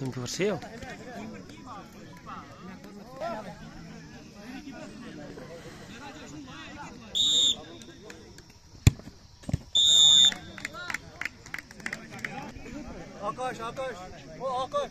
Não torceu? Akash, Akash. Oh, Akash.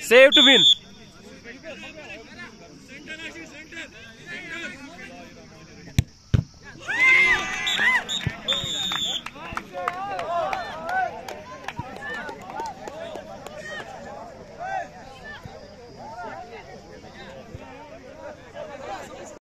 Save to win.